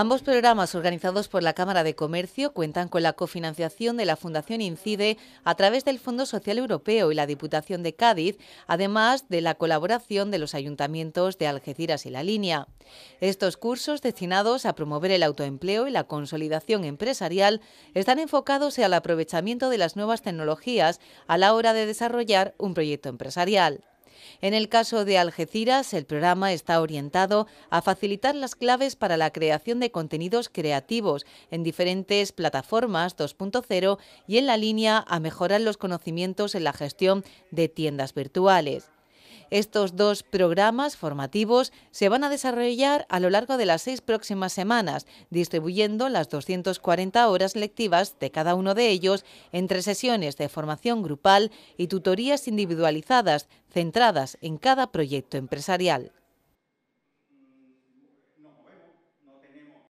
Ambos programas organizados por la Cámara de Comercio cuentan con la cofinanciación de la Fundación Incide a través del Fondo Social Europeo y la Diputación de Cádiz, además de la colaboración de los ayuntamientos de Algeciras y La Línea. Estos cursos destinados a promover el autoempleo y la consolidación empresarial están enfocados al aprovechamiento de las nuevas tecnologías a la hora de desarrollar un proyecto empresarial. En el caso de Algeciras, el programa está orientado a facilitar las claves para la creación de contenidos creativos en diferentes plataformas 2.0 y en la línea a mejorar los conocimientos en la gestión de tiendas virtuales. Estos dos programas formativos se van a desarrollar a lo largo de las seis próximas semanas, distribuyendo las 240 horas lectivas de cada uno de ellos entre sesiones de formación grupal y tutorías individualizadas centradas en cada proyecto empresarial.